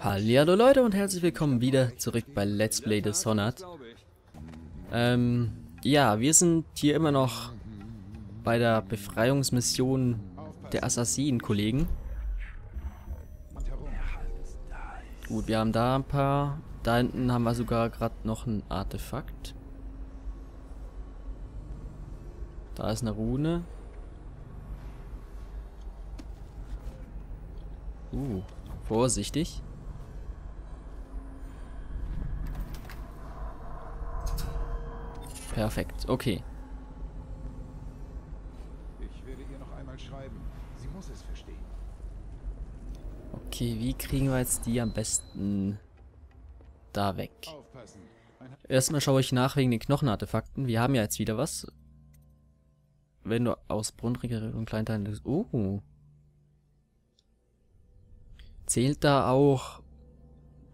Hallo Leute und herzlich willkommen wieder zurück bei Let's Play Dishonored. Ähm, ja, wir sind hier immer noch bei der Befreiungsmission der Assassinen-Kollegen. Gut, wir haben da ein paar. Da hinten haben wir sogar gerade noch ein Artefakt. Da ist eine Rune. Uh, vorsichtig. Perfekt, okay. Ich werde ihr noch einmal schreiben. Sie muss es verstehen. Okay, wie kriegen wir jetzt die am besten da weg? Erstmal schaue ich nach wegen den Knochenartefakten. Wir haben ja jetzt wieder was. Wenn du aus Brunnenregerät und Kleinteilen... Oh. Zählt da auch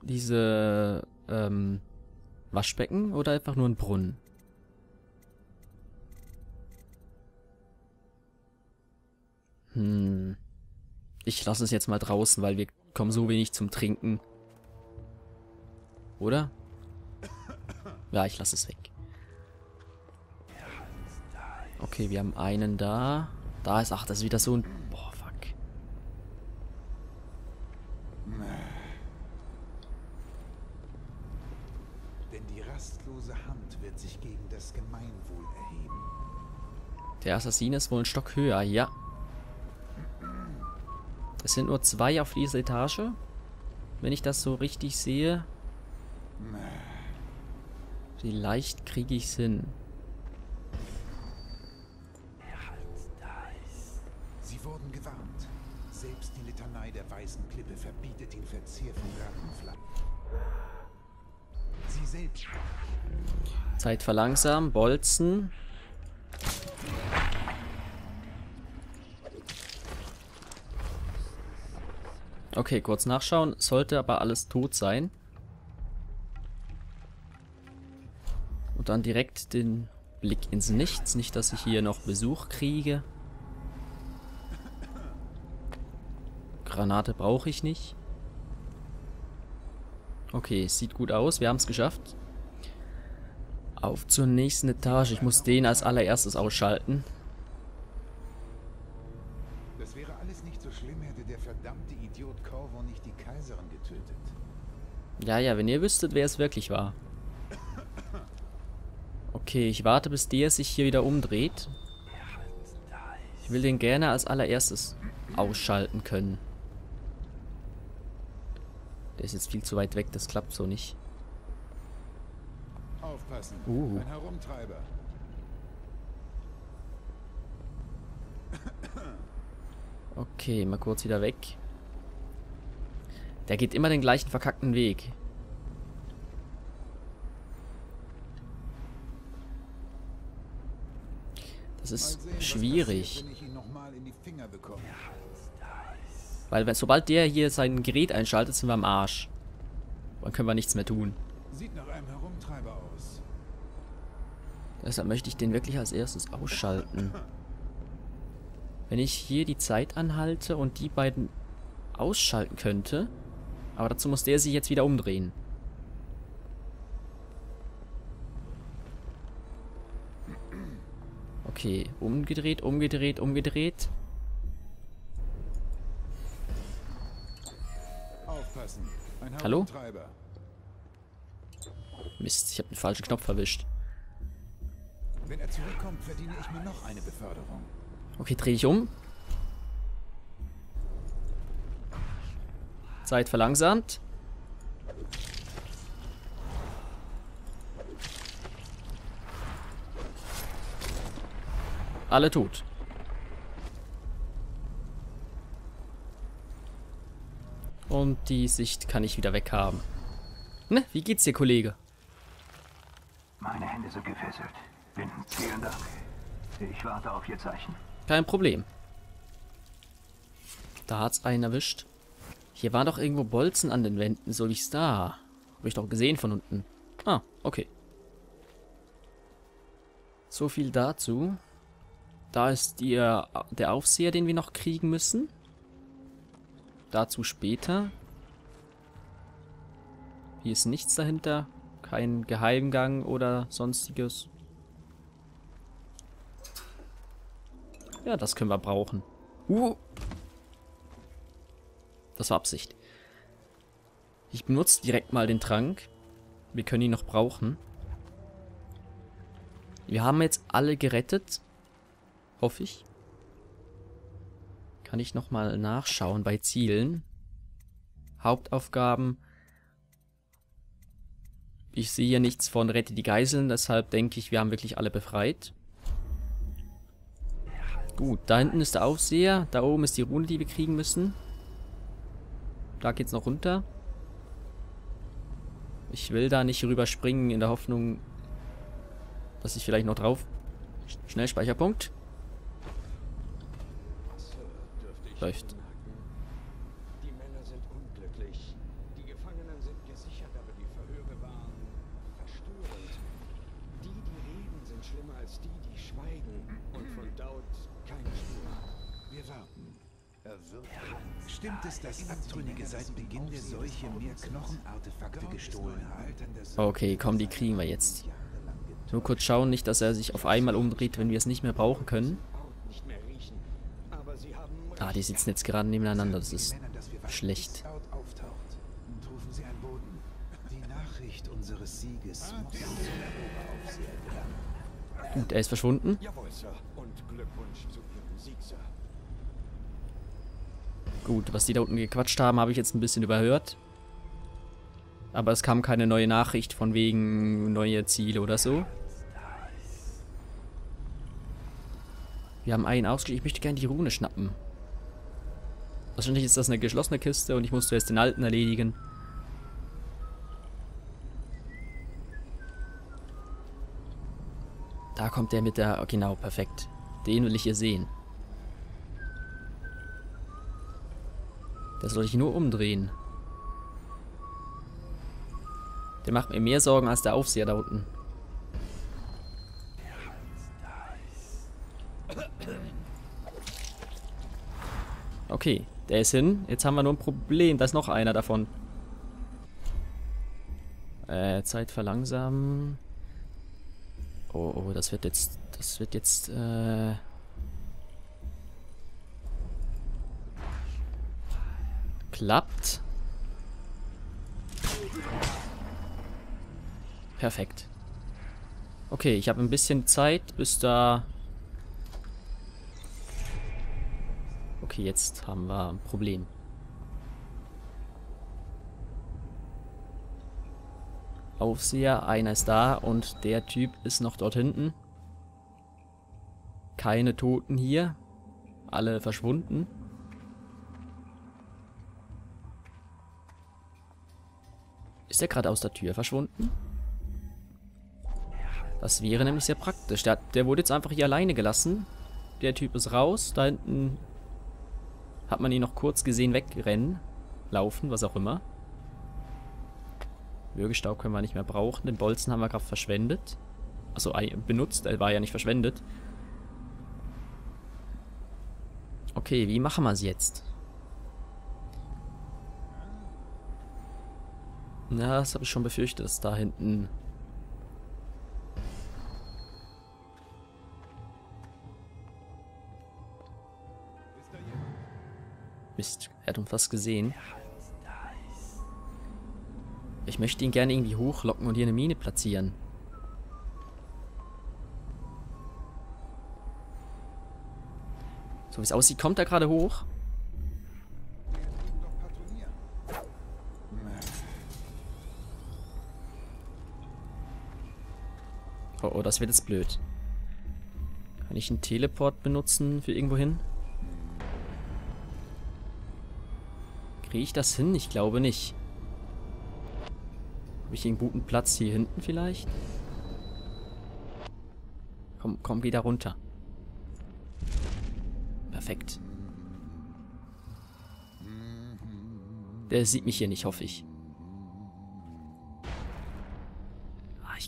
diese ähm, Waschbecken oder einfach nur ein Brunnen? Hm. Ich lasse es jetzt mal draußen, weil wir kommen so wenig zum Trinken. Oder? Ja, ich lasse es weg. Okay, wir haben einen da. Da ist, ach, das ist wieder so ein... Boah, fuck. Denn die rastlose Hand wird sich gegen das Gemeinwohl erheben. Der Assassin ist wohl ein Stock höher, ja. Es sind nur zwei auf dieser Etage. Wenn ich das so richtig sehe. Vielleicht kriege ich es hin. Sie wurden gewarnt. Selbst die Litanei der weißen Klippe verbietet den Verzehr von Gartenfleisch. Sie selbst Zeit verlangsamen, Bolzen. Okay, kurz nachschauen. Sollte aber alles tot sein. Und dann direkt den Blick ins Nichts. Nicht, dass ich hier noch Besuch kriege. Granate brauche ich nicht. Okay, sieht gut aus. Wir haben es geschafft. Auf zur nächsten Etage. Ich muss den als allererstes ausschalten. Das wäre alles nicht so schlimm, hätte der verdammte Idiot Corvo nicht die Kaiserin getötet. Ja, ja, wenn ihr wüsstet, wer es wirklich war. Okay, ich warte, bis der sich hier wieder umdreht. Ich will den gerne als allererstes ausschalten können. Der ist jetzt viel zu weit weg, das klappt so nicht. Aufpassen. Uh. Ein Herumtreiber. Okay, mal kurz wieder weg. Der geht immer den gleichen verkackten Weg. Das ist sehen, schwierig. passiert. Weil wenn, sobald der hier sein Gerät einschaltet, sind wir am Arsch. Dann können wir nichts mehr tun. Sieht nach einem Herumtreiber aus. Deshalb möchte ich den wirklich als erstes ausschalten. Wenn ich hier die Zeit anhalte und die beiden ausschalten könnte. Aber dazu muss der sich jetzt wieder umdrehen. Okay, umgedreht, umgedreht, umgedreht. Aufpassen. Ein Hallo? Mist, ich habe den falschen Knopf erwischt. Wenn er zurückkommt, verdiene ich mir noch eine Beförderung. Okay, drehe ich um. Zeit verlangsamt. Alle tot. Und die Sicht kann ich wieder weghaben. Ne, wie geht's dir, Kollege? Meine Hände sind gefesselt. Vincent, vielen Dank. Ich warte auf Ihr Zeichen. Kein Problem. Da hat's einen erwischt. Hier waren doch irgendwo Bolzen an den Wänden, so wie ich's da. Hab ich doch gesehen von unten. Ah, okay. So viel dazu. Da ist der, der Aufseher, den wir noch kriegen müssen. Dazu später. Hier ist nichts dahinter. Kein Geheimgang oder sonstiges. Ja, das können wir brauchen. Uh. Das war Absicht. Ich benutze direkt mal den Trank. Wir können ihn noch brauchen. Wir haben jetzt alle gerettet. Hoffe ich. Kann ich nochmal nachschauen bei Zielen. Hauptaufgaben. Ich sehe hier nichts von Rette die Geiseln, deshalb denke ich, wir haben wirklich alle befreit. Gut, da hinten ist der Aufseher. Da oben ist die Rune, die wir kriegen müssen. Da geht's noch runter. Ich will da nicht rüberspringen in der Hoffnung, dass ich vielleicht noch drauf... Schnell, Speicherpunkt. Läuft. Schweigen. Und von Daud keine Spur. Wir warten. Er wird Stimmt es, dass Abtrünnige seit Beginn der Seuche mehr Knochenartefakte gestohlen haben? Okay, komm, die kriegen wir jetzt. Nur kurz schauen, nicht, dass er sich auf einmal umdreht, wenn wir es nicht mehr brauchen können. Ah, die sitzen jetzt gerade nebeneinander. Das ist schlecht. Gut, er ist verschwunden. Jawohl, Sir. Und Glückwunsch zu Ihrem Sieg, Sir. Gut, was die da unten gequatscht haben, habe ich jetzt ein bisschen überhört. Aber es kam keine neue Nachricht von wegen neue Ziele oder so. Wir haben einen ausgeschrieben. Ich möchte gerne die Rune schnappen. Wahrscheinlich ist das eine geschlossene Kiste und ich muss zuerst den alten erledigen. Da kommt der mit der... Oh, genau, perfekt. Den will ich hier sehen. Das soll ich nur umdrehen. Der macht mir mehr Sorgen als der Aufseher da unten. Okay, der ist hin. Jetzt haben wir nur ein Problem. Da ist noch einer davon. Äh, Zeit verlangsamen. Oh, oh, das wird jetzt... Das wird jetzt, äh... Klappt. Perfekt. Okay, ich habe ein bisschen Zeit, bis da... Okay, jetzt haben wir ein Problem. Aufseher, einer ist da und der Typ ist noch dort hinten. Keine Toten hier. Alle verschwunden. Ist er gerade aus der Tür verschwunden? Das wäre nämlich sehr praktisch. Der, der wurde jetzt einfach hier alleine gelassen. Der Typ ist raus. Da hinten hat man ihn noch kurz gesehen wegrennen. Laufen, was auch immer. Würgestaub können wir nicht mehr brauchen. Den Bolzen haben wir gerade verschwendet. Also benutzt. Er war ja nicht verschwendet. Okay, wie machen wir es jetzt? Na, das habe ich schon befürchtet, dass da hinten... Mist, er hat uns was gesehen. Ich möchte ihn gerne irgendwie hochlocken und hier eine Mine platzieren. So wie es aussieht, kommt er gerade hoch. Oh, oh, das wird jetzt blöd. Kann ich einen Teleport benutzen für irgendwo hin? Kriege ich das hin? Ich glaube nicht. Habe ich einen guten Platz hier hinten vielleicht? Komm, komm, geh da runter. Perfekt. Der sieht mich hier nicht, hoffe ich.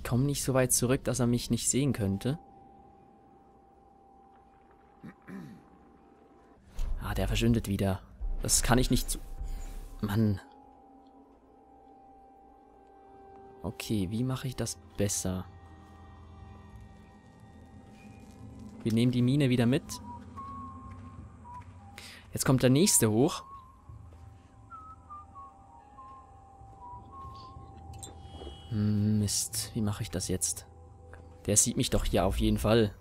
Komme nicht so weit zurück, dass er mich nicht sehen könnte. Ah, der verschwindet wieder. Das kann ich nicht zu... Mann. Okay, wie mache ich das besser? Wir nehmen die Mine wieder mit. Jetzt kommt der nächste hoch. Mist, wie mache ich das jetzt? Der sieht mich doch hier auf jeden Fall.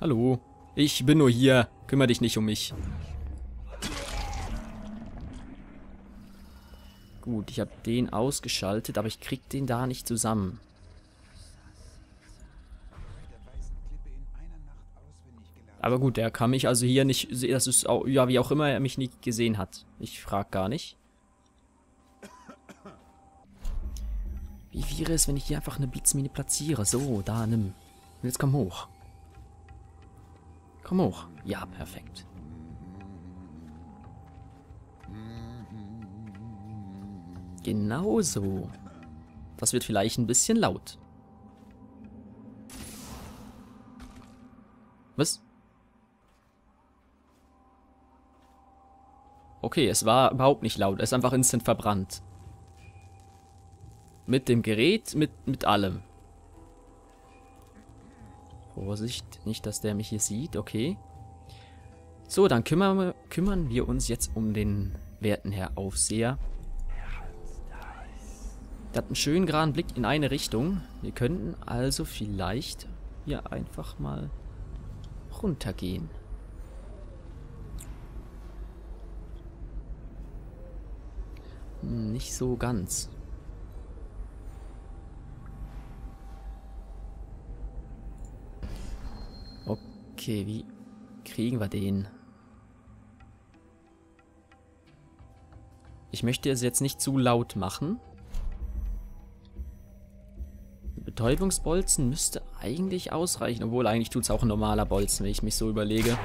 Hallo, ich bin nur hier. Kümmer dich nicht um mich. Gut, ich habe den ausgeschaltet, aber ich krieg den da nicht zusammen. Aber gut, er kann mich also hier nicht sehen. Das ist auch, ja, wie auch immer er mich nicht gesehen hat. Ich frag gar nicht. Wie wäre es, wenn ich hier einfach eine Blitzmine platziere? So, da, nimm. Und jetzt komm hoch. Komm hoch. Ja, perfekt. Genau so. Das wird vielleicht ein bisschen laut. Was? Okay, es war überhaupt nicht laut. Es ist einfach instant verbrannt. Mit dem Gerät, mit, mit allem. Vorsicht, nicht, dass der mich hier sieht. Okay. So, dann kümmern wir, kümmern wir uns jetzt um den werten Herr Aufseher. Der hat einen schönen geraden Blick in eine Richtung. Wir könnten also vielleicht hier einfach mal runtergehen. Hm, nicht so ganz. Okay, wie kriegen wir den? Ich möchte es jetzt nicht zu laut machen. Betäubungsbolzen müsste eigentlich ausreichen. Obwohl, eigentlich tut es auch ein normaler Bolzen, wenn ich mich so überlege.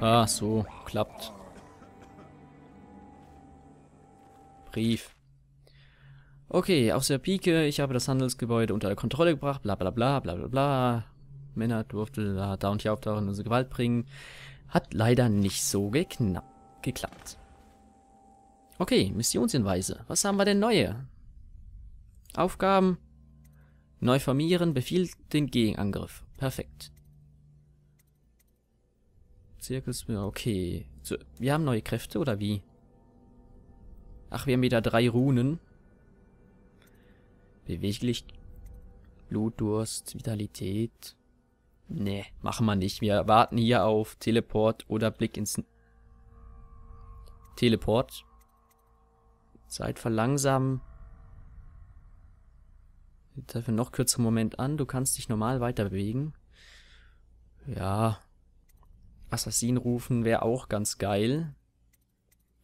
Ah, so. Klappt. Brief. Okay, aus der Pike. Ich habe das Handelsgebäude unter Kontrolle gebracht. Bla bla bla bla bla bla. Männer durfte da, da und hier auftauchen und unsere Gewalt bringen. Hat leider nicht so geklappt. Okay, Missionshinweise. Was haben wir denn neue? Aufgaben. Neu formieren, befiehlt den Gegenangriff. Perfekt. Zirkus, okay. So, wir haben neue Kräfte, oder wie? Ach, wir haben wieder drei Runen. Beweglich, Blutdurst, Vitalität. Nee, machen wir nicht. Wir warten hier auf Teleport oder Blick ins... Teleport. Zeit verlangsamen. Für noch kürzeren Moment an. Du kannst dich normal weiter bewegen. Ja. Assassin rufen wäre auch ganz geil.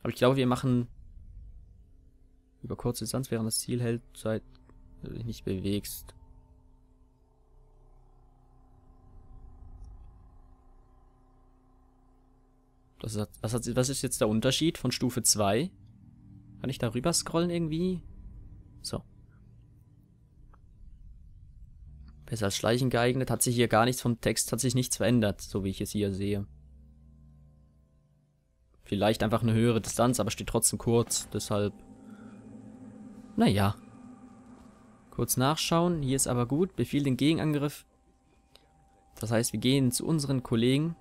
Aber ich glaube, wir machen über kurze Distanz, während das Ziel hält, seit du dich nicht bewegst. Das hat, was, hat, was ist jetzt der Unterschied von Stufe 2? Kann ich da rüber scrollen irgendwie? So. Besser als Schleichen geeignet. Hat sich hier gar nichts vom Text, hat sich nichts verändert, so wie ich es hier sehe. Vielleicht einfach eine höhere Distanz, aber steht trotzdem kurz, deshalb... Naja. Kurz nachschauen, hier ist aber gut. Befehl den Gegenangriff. Das heißt, wir gehen zu unseren Kollegen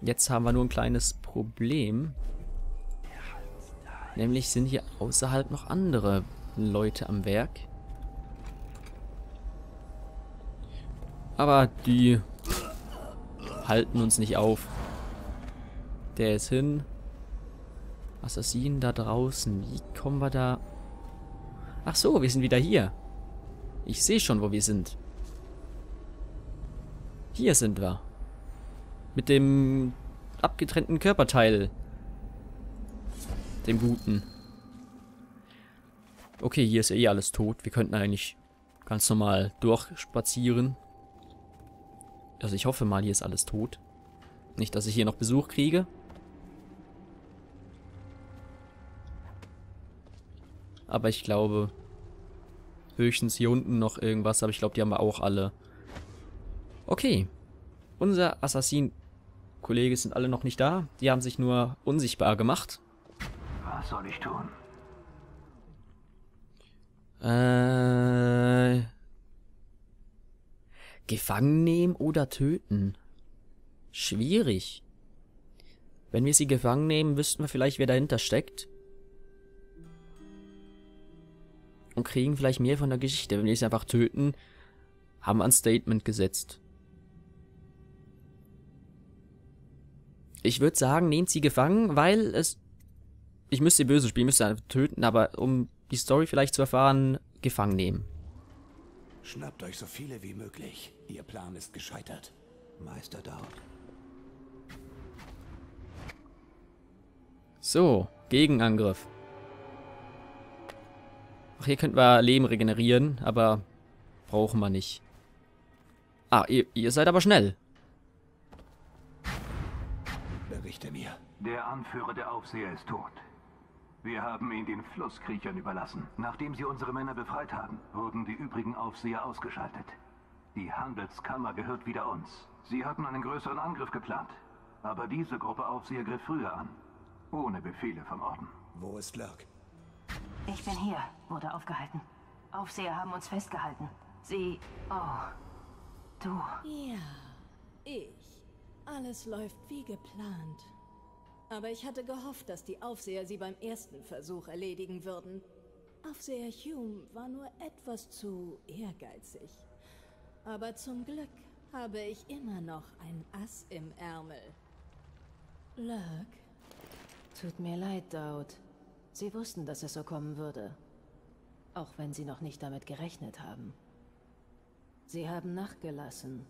Jetzt haben wir nur ein kleines Problem. Nämlich sind hier außerhalb noch andere Leute am Werk. Aber die halten uns nicht auf. Der ist hin. Assassinen da draußen. Wie kommen wir da... Ach so, wir sind wieder hier. Ich sehe schon, wo wir sind. Hier sind wir. Mit dem abgetrennten Körperteil. Dem Guten. Okay, hier ist eh alles tot. Wir könnten eigentlich ganz normal durchspazieren. Also ich hoffe mal, hier ist alles tot. Nicht, dass ich hier noch Besuch kriege. Aber ich glaube, höchstens hier unten noch irgendwas. Aber ich glaube, die haben wir auch alle. Okay. Unser Assassin Kollegen sind alle noch nicht da. Die haben sich nur unsichtbar gemacht. Was soll ich tun? Äh. Gefangen nehmen oder töten? Schwierig. Wenn wir sie gefangen nehmen, wüssten wir vielleicht, wer dahinter steckt. Und kriegen vielleicht mehr von der Geschichte. Wenn wir sie einfach töten, haben wir ein Statement gesetzt. Ich würde sagen, nehmt sie gefangen, weil es... Ich müsste sie böse spielen, müsste töten, aber um die Story vielleicht zu erfahren, gefangen nehmen. Schnappt euch so viele wie möglich. Ihr Plan ist gescheitert. Meister Daud. So, Gegenangriff. Ach, hier könnten wir Leben regenerieren, aber brauchen wir nicht. Ah, ihr, ihr seid aber schnell. Der Anführer der Aufseher ist tot. Wir haben ihn den Flusskriechern überlassen. Nachdem sie unsere Männer befreit haben, wurden die übrigen Aufseher ausgeschaltet. Die Handelskammer gehört wieder uns. Sie hatten einen größeren Angriff geplant. Aber diese Gruppe Aufseher griff früher an. Ohne Befehle vom Orden. Wo ist Lurk? Ich bin hier, wurde aufgehalten. Aufseher haben uns festgehalten. Sie... Oh. Du. Ja, ich. Alles läuft wie geplant. Aber ich hatte gehofft, dass die Aufseher sie beim ersten Versuch erledigen würden. Aufseher Hume war nur etwas zu ehrgeizig. Aber zum Glück habe ich immer noch ein Ass im Ärmel. Lurk, Tut mir leid, Daud. Sie wussten, dass es so kommen würde. Auch wenn sie noch nicht damit gerechnet haben. Sie haben nachgelassen,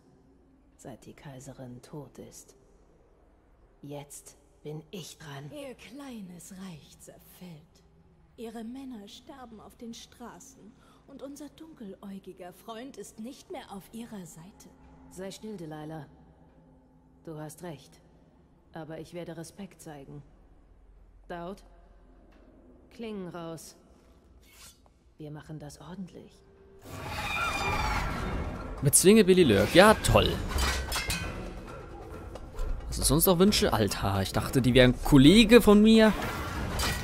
seit die Kaiserin tot ist. Jetzt bin ich dran. ihr kleines Reich zerfällt. Ihre Männer sterben auf den Straßen und unser dunkeläugiger Freund ist nicht mehr auf ihrer Seite. Sei still, Delilah. Du hast recht. Aber ich werde Respekt zeigen. Daud? Klingen raus. Wir machen das ordentlich. Bezwinge Billy Lurk. Ja, toll. Was sonst noch wünsche? Alter, ich dachte, die wären Kollege von mir.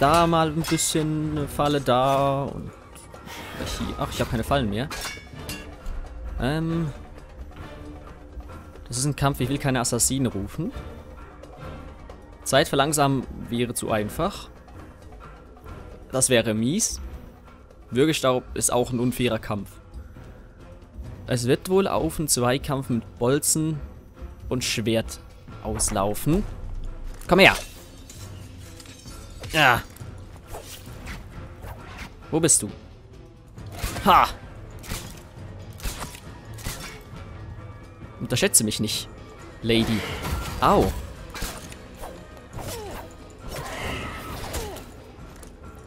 Da mal ein bisschen eine Falle da und. Ach, ich habe keine Fallen mehr. Ähm. Das ist ein Kampf, ich will keine Assassinen rufen. Zeit verlangsamen wäre zu einfach. Das wäre mies. Würgestaub ist auch ein unfairer Kampf. Es wird wohl auf einen Zweikampf mit Bolzen und Schwert auslaufen. Komm her. Ja. Wo bist du? Ha! Unterschätze mich nicht, Lady. Au.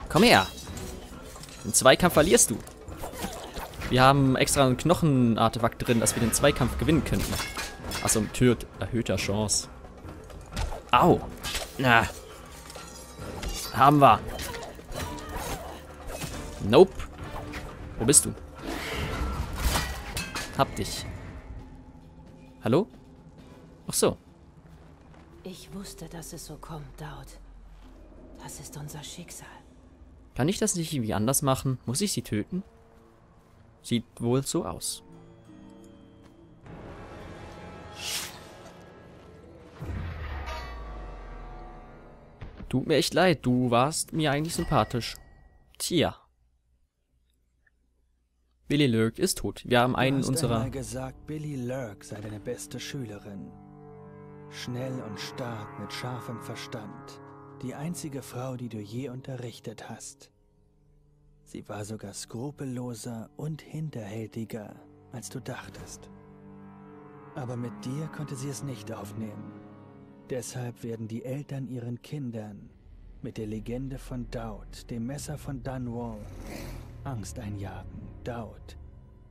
Komm her. Den Zweikampf verlierst du. Wir haben extra ein Knochenartefakt drin, dass wir den Zweikampf gewinnen könnten. Achso, mit erhöht, erhöhter Chance. Au. Na. Haben wir. Nope. Wo bist du? Hab dich. Hallo? Ach so. Ich wusste, dass es so kommt, Daud. Das ist unser Schicksal. Kann ich das nicht irgendwie anders machen? Muss ich sie töten? Sieht wohl so aus. Tut mir echt leid, du warst mir eigentlich sympathisch. Tja. Billy Lurk ist tot. Wir haben einen du hast unserer... gesagt, Billy Lurk sei deine beste Schülerin. Schnell und stark mit scharfem Verstand. Die einzige Frau, die du je unterrichtet hast. Sie war sogar skrupelloser und hinterhältiger, als du dachtest. Aber mit dir konnte sie es nicht aufnehmen. Deshalb werden die Eltern ihren Kindern mit der Legende von Daud, dem Messer von Dunwall, Angst einjagen. Daud,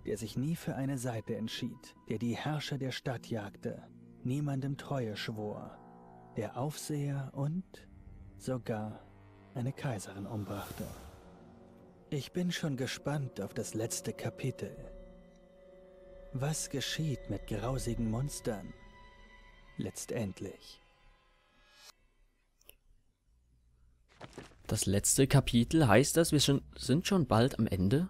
der sich nie für eine Seite entschied, der die Herrscher der Stadt jagte, niemandem Treue schwor, der Aufseher und sogar eine Kaiserin umbrachte. Ich bin schon gespannt auf das letzte Kapitel. Was geschieht mit grausigen Monstern? Letztendlich. Das letzte Kapitel heißt das, wir schon, sind schon bald am Ende?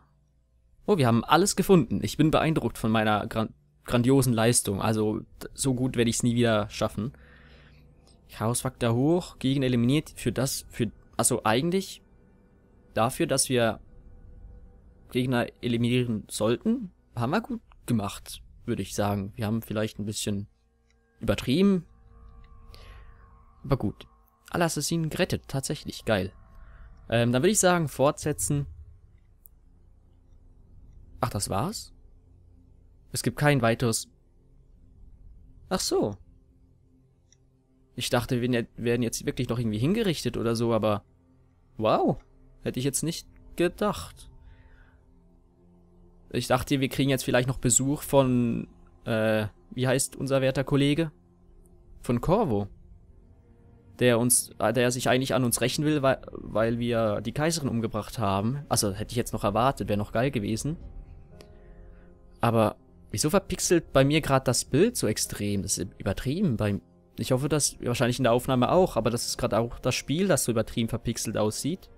Oh, wir haben alles gefunden. Ich bin beeindruckt von meiner gran grandiosen Leistung. Also, so gut werde ich es nie wieder schaffen. Chaosfaktor hoch, Gegen eliminiert. Für das, für, also eigentlich dafür, dass wir Gegner eliminieren sollten, haben wir gut gemacht, würde ich sagen. Wir haben vielleicht ein bisschen übertrieben. Aber gut. Alle Assassinen gerettet. Tatsächlich. Geil. Ähm, dann würde ich sagen, fortsetzen. Ach, das war's? Es gibt kein weiteres... Ach so. Ich dachte, wir werden jetzt wirklich noch irgendwie hingerichtet oder so, aber... Wow. Hätte ich jetzt nicht gedacht. Ich dachte, wir kriegen jetzt vielleicht noch Besuch von... Äh, wie heißt unser werter Kollege? Von Corvo der uns, der sich eigentlich an uns rächen will, weil, weil wir die Kaiserin umgebracht haben. Also hätte ich jetzt noch erwartet, wäre noch geil gewesen. Aber wieso verpixelt bei mir gerade das Bild so extrem? Das ist übertrieben. Bei, ich hoffe, dass wahrscheinlich in der Aufnahme auch, aber das ist gerade auch das Spiel, das so übertrieben verpixelt aussieht.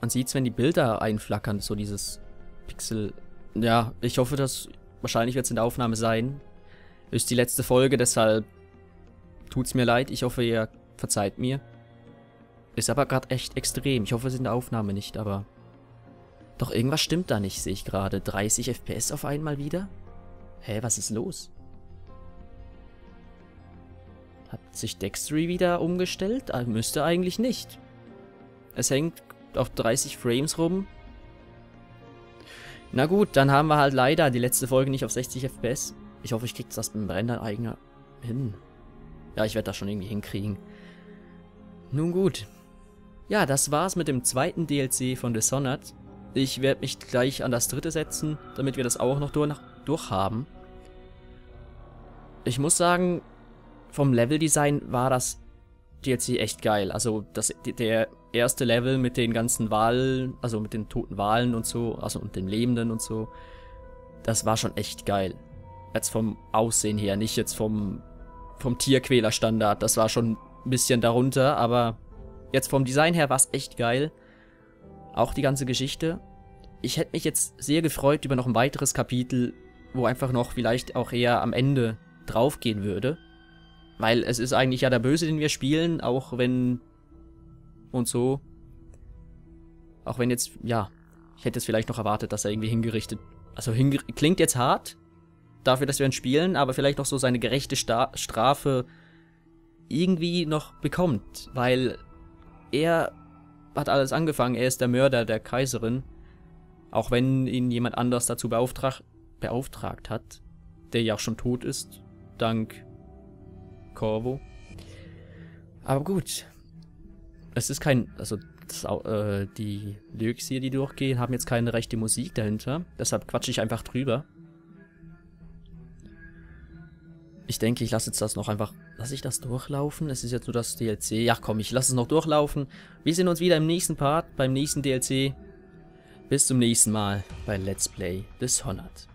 Man sieht es, wenn die Bilder einflackern, so dieses Pixel. Ja, ich hoffe, dass wahrscheinlich wird es in der Aufnahme sein. Ist die letzte Folge, deshalb Tut's mir leid, ich hoffe, ihr verzeiht mir. Ist aber gerade echt extrem. Ich hoffe, es ist in der Aufnahme nicht, aber... Doch irgendwas stimmt da nicht, sehe ich gerade. 30 FPS auf einmal wieder? Hä, was ist los? Hat sich Dextery wieder umgestellt? Ah, müsste eigentlich nicht. Es hängt auf 30 Frames rum. Na gut, dann haben wir halt leider die letzte Folge nicht auf 60 FPS. Ich hoffe, ich krieg das mit dem Render eigener hin. Ja, ich werde das schon irgendwie hinkriegen. Nun gut. Ja, das war's mit dem zweiten DLC von Dishonored. Ich werde mich gleich an das dritte setzen, damit wir das auch noch durch, durchhaben. Ich muss sagen, vom Leveldesign war das DLC echt geil. Also das, der erste Level mit den ganzen Wahlen, also mit den toten Wahlen und so, also und den Lebenden und so, das war schon echt geil. Jetzt vom Aussehen her, nicht jetzt vom vom Tierquäler-Standard. Das war schon ein bisschen darunter, aber jetzt vom Design her war es echt geil. Auch die ganze Geschichte. Ich hätte mich jetzt sehr gefreut über noch ein weiteres Kapitel, wo einfach noch vielleicht auch eher am Ende draufgehen würde. Weil es ist eigentlich ja der Böse, den wir spielen, auch wenn und so. Auch wenn jetzt, ja, ich hätte es vielleicht noch erwartet, dass er irgendwie hingerichtet. Also hinge klingt jetzt hart, dafür, dass wir ihn spielen, aber vielleicht noch so seine gerechte Sta Strafe irgendwie noch bekommt, weil er hat alles angefangen, er ist der Mörder der Kaiserin, auch wenn ihn jemand anders dazu beauftragt, beauftragt hat, der ja auch schon tot ist, dank Corvo. Aber gut, es ist kein, also das, äh, die Lyrics hier, die durchgehen, haben jetzt keine rechte Musik dahinter, deshalb quatsche ich einfach drüber. Ich denke, ich lasse jetzt das noch einfach... Lasse ich das durchlaufen? Es ist jetzt nur das DLC. Ja, komm, ich lasse es noch durchlaufen. Wir sehen uns wieder im nächsten Part, beim nächsten DLC. Bis zum nächsten Mal bei Let's Play Dishonored.